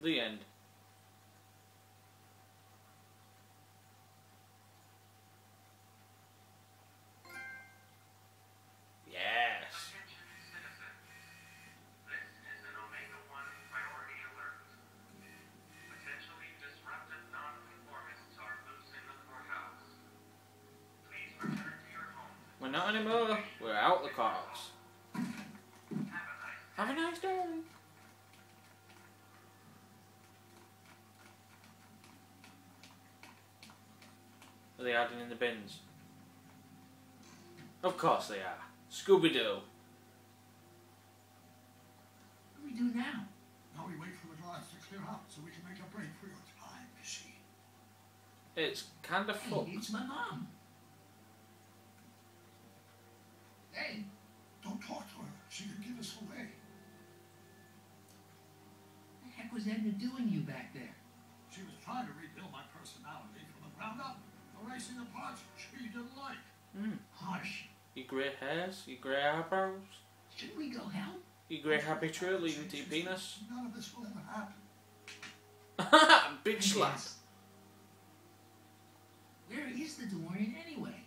The end. Yes. This is an Omega 1 priority alert. Potentially disruptive nonconformists are loose in the courthouse. Please return to your homes. We're not anymore. We're out the nice Have a nice day. They hiding in the bins? Of course they are. Scooby Doo. What do we do now? Now we wait for the guards to clear up so we can make a break for your time machine. It's kind of Hey, fucked. it's my mom. Hey, Don't talk to her. She could give us away. What the heck was Edna doing you back there? She was trying to rebuild my personality from the ground up, erasing the parts she didn't like. Mm. Harsh. Your grey hairs, your grey eyebrows, Should we go help? your grey happy trail leading to your penis. None of this will ever happen. Big slap. Where is the DeLorean anyway?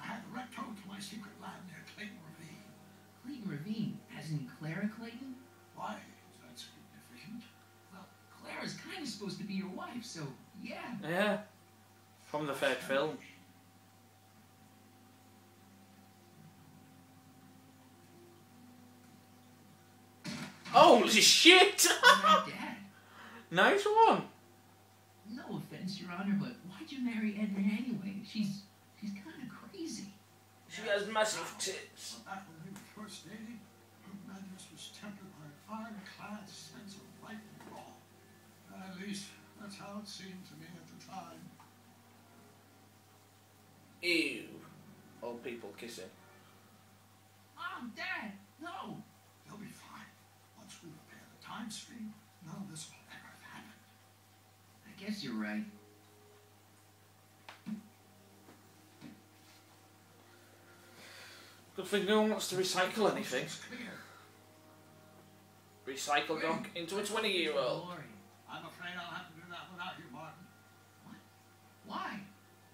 I had the wreck towed to my secret lab near Clayton Ravine. Clayton Ravine, as in Clara Clayton? Why is that significant? Well, Clara's kind of supposed to be your wife, so yeah. Yeah. From the third film. Holy shit! My dad. nice one. No offense, Your Honor, but why'd you marry Edna anyway? She's she's kind of crazy. She has massive tits. But back when we were first dating, her madness was tempered by a ironclad sense of right and wrong. At least, that's how it seemed to me at the time. Ew. Old people kissing. Mom, Dad, no. They'll be fine. Once we repair the time stream, none of this will ever have happened. I guess you're right. Good thing no one wants to recycle anything. Recycle Doc into a 20 year old. DeLorean. I'm afraid I'll have to do that without you, Martin. Why?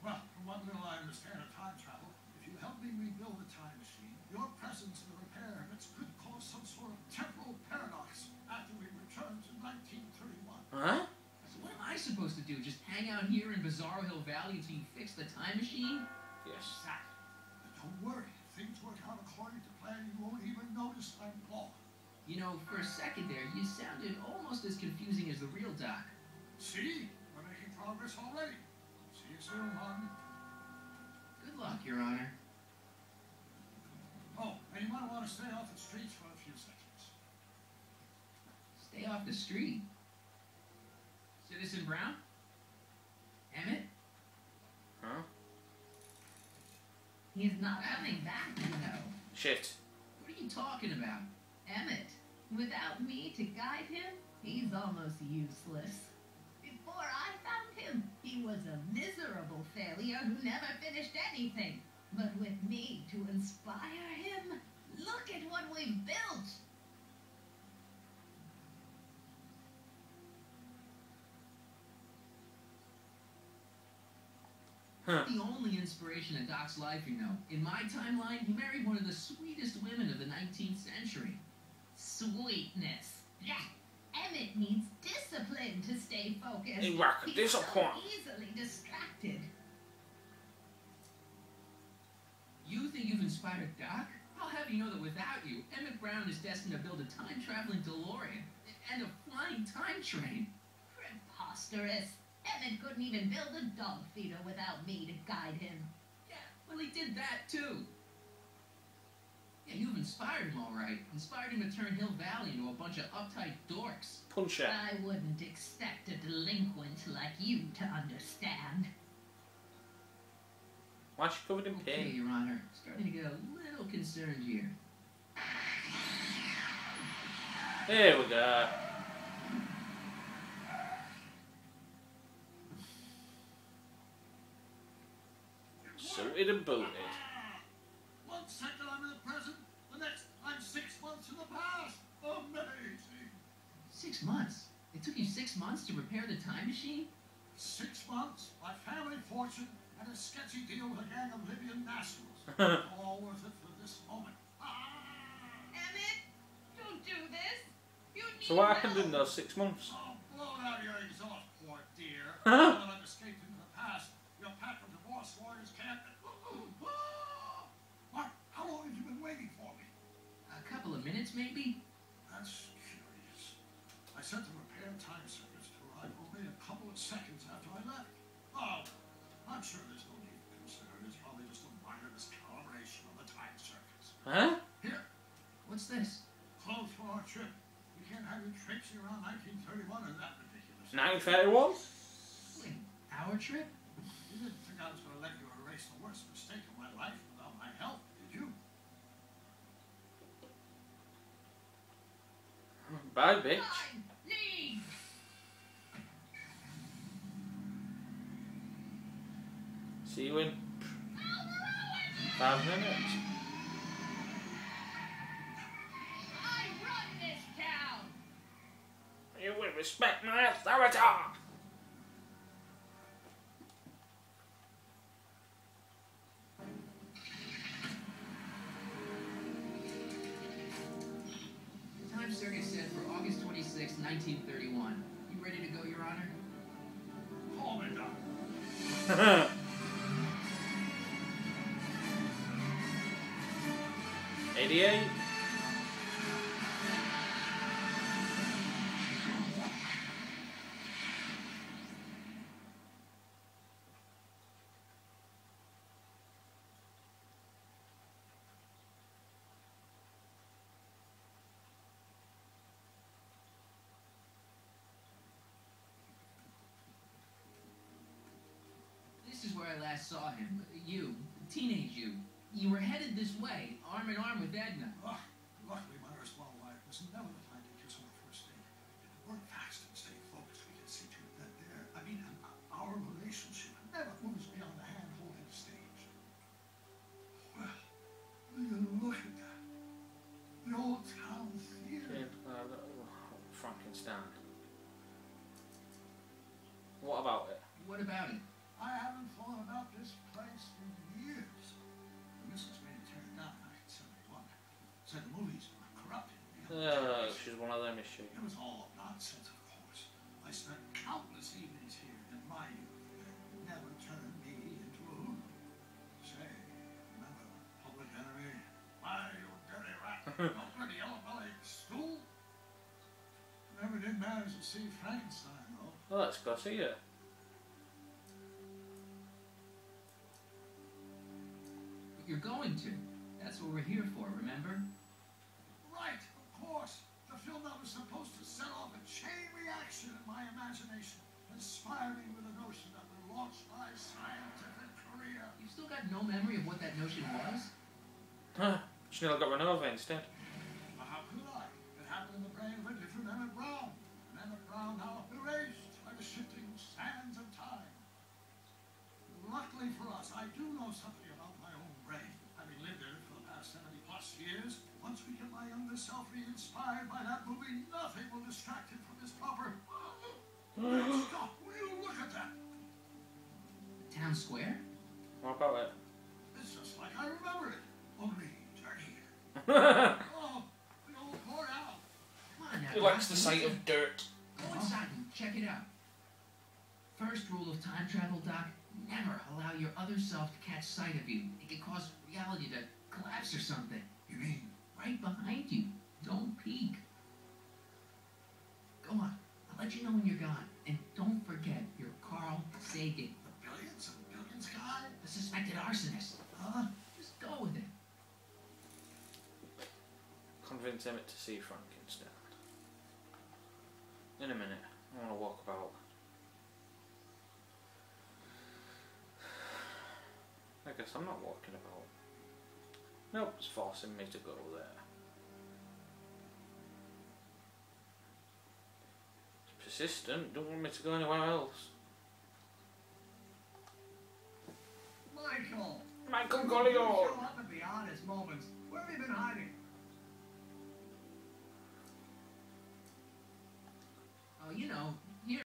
Well, from what little I understand of time travel, if you help me rebuild the time machine, your presence in the repair of it could cause some sort of temporal paradox after we return to 1931. Huh? So what am I supposed to do? Here in Bizarro Hill Valley until you fix the time machine? Yes. Exactly. But don't worry. Things work out according to plan, you won't even notice I'm gone. You know, for a second there, you sounded almost as confusing as the real Doc. See? We're making progress already. See you soon, Martin. Good luck, Your Honor. Oh, and you might want to stay off the streets for a few seconds. Stay off the street. Citizen Brown? Emmett? Huh? He's not coming back, you know. Shit. What are you talking about? Emmett, without me to guide him, he's almost useless. Before I found him, he was a miserable failure who never finished anything. But with me to inspire him, look at what we've built. Huh. The only inspiration in Doc's life, you know. In my timeline, he married one of the sweetest women of the 19th century. Sweetness. Yeah. Emmett needs discipline to stay focused. He rock He's so easily distracted. You think you've inspired Doc? I'll have you know that without you, Emmett Brown is destined to build a time-traveling DeLorean and a flying time train. Preposterous. Emmett couldn't even build a dog feeder without me to guide him. Yeah, well, he did that too. Yeah, you've inspired him all right. Inspired him to turn Hill Valley into a bunch of uptight dorks. Punch her. I wouldn't expect a delinquent like you to understand. Why's she covered in Okay, paint? Your Honor. Starting to get a little concerned here. There we go. Suited and booted. One second I'm in the present, the next I'm six months in the past. Amazing. Six months? It took you six months to repair the time machine? Six months, my family fortune, and a sketchy deal with a gang of Libyan nationals. All worth it for this moment. Ah! Emmett, don't do this. You need So what happened in those six months? Oh, blow out your exhaust, poor dear. Huh? now that I've escaped into the past, your pack of divorce lawyers can't. What? How long have you been waiting for me? A couple of minutes, maybe? That's curious. I sent the repair time circuits to arrive only a couple of seconds after I left. Oh, I'm sure there's no need for concern. It's probably just a minor miscalibration of the time circuits. Huh? Here, What's this? clothes for our trip. We can't have you traipsing around 1931 in that ridiculous. 1931? Wait, our trip? You didn't think I was going to let you erase the worst mistake of my life without my help, did you? Bye, bitch. See you in five minutes. I run this town. You will respect my authority. This is where I last saw him. You, teenage you. You were headed this way, arm in arm with Edna. Luckily, my erstwhile wife was never the kind to kiss on the first date. If we work fast and stay focused, we can see to it that there, I mean, uh, our relationship never moves beyond the hand-holding stage. Well, you look at that? The old town theater. Frankenstein. What about it? What about it? I spent countless evenings here in my youth. Never turned me into a hoodoo. Say, remember Public Enemy? Why, you dirty rat, you dirty yellow-bellied stool? Never did manage to see Frankenstein, though. Well, let's go see it. You're going to. That's what we're here for, remember? Right, of course. The film that was supposed to set off a chain reaction in my imagination, inspire me with a notion that would launch my scientific career. You've still got no memory of what that notion was? Huh. She nearly got run over instead. Well, how could I? It happened in the brain of a different Emmett Brown. An Emmett Brown now erased by the shifting sands of time. Luckily for us, I do know something Town square? What about it? It's just like I remember it. Only dirtier. he Oh, the old courthouse. Come on now. likes the sight of dirt. Go inside and check it out. First rule of time travel, Doc. Never allow your other self to catch sight of you. It could cause reality to collapse or something. You mean Right behind you. Don't peek. Go on. I'll let you know when you're gone. And don't forget your Carl Sagan, the suspected arsonist. Huh? Just go with it. Convince Emmett to see Frankenstein. In a minute. I want to walk about. I guess I'm not walking about. Nope, it's forcing me to go there. It's persistent, don't want me to go anywhere else. Michael! Michael Gollion! show up at the honest moments. Where have you been hiding? Oh, you know,